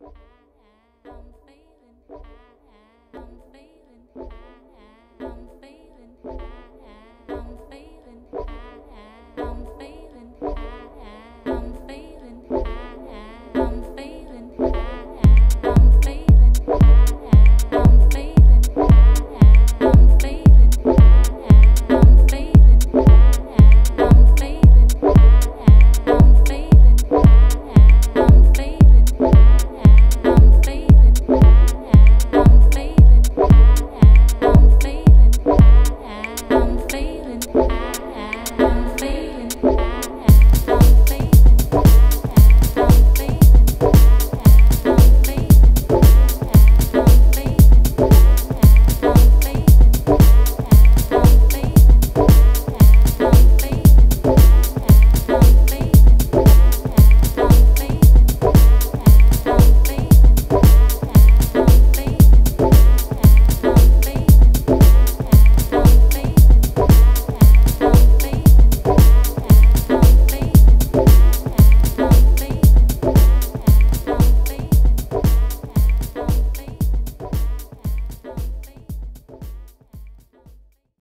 Bye.